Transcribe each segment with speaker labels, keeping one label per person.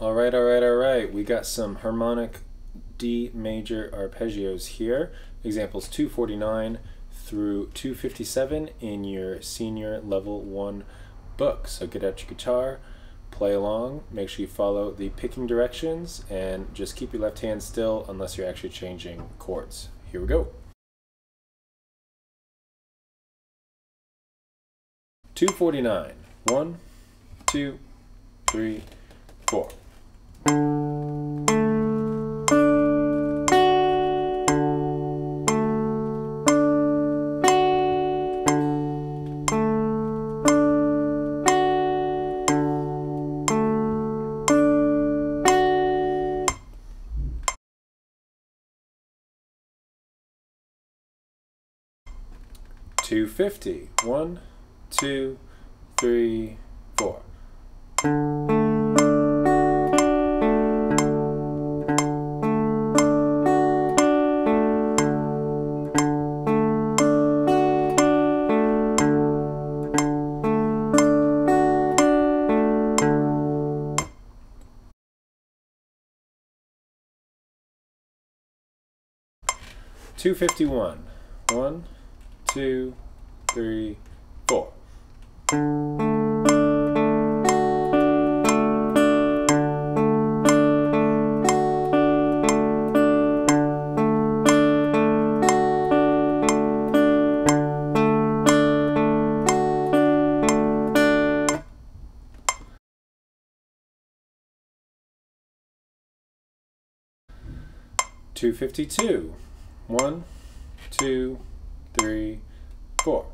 Speaker 1: All right, all right, all right. We got some harmonic D major arpeggios here. Examples 249 through 257 in your senior level one book. So get out your guitar, play along, make sure you follow the picking directions, and just keep your left hand still unless you're actually changing chords. Here we go. Two forty nine. One, two, three, four. Two fifty. One, two, three, 251. One, two, three, four. Two fifty two. One, two, three, four.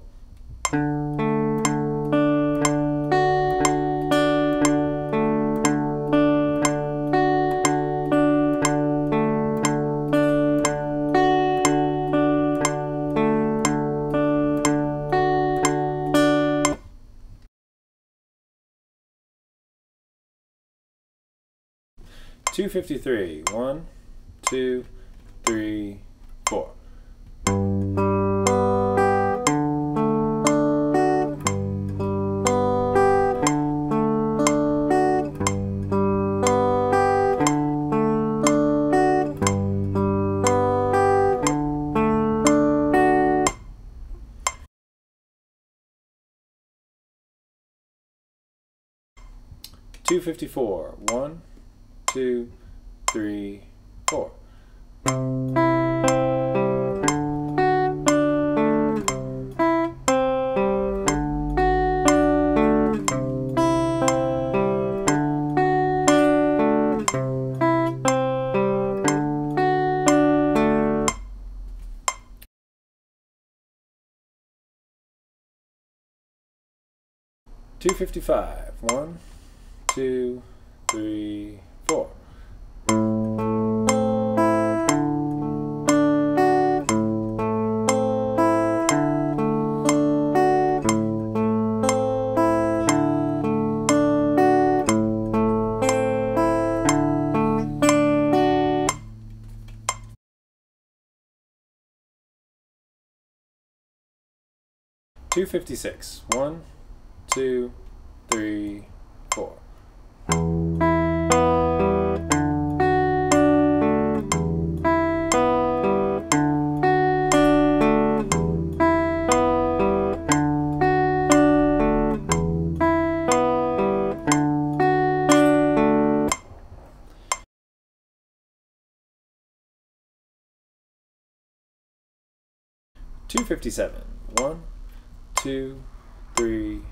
Speaker 1: Two fifty three. One, two, three, 254. One, two, three, four. Two fifty five. One two, three, four. Two fifty six. One, two, three, four. Two fifty seven. One, two, three,